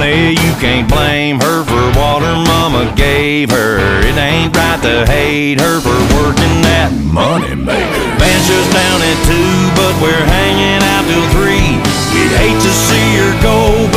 money, you can't blame her for what her mama gave her. It ain't right to hate her for working that money maker. Band's just down at two, but we're hangin' out till.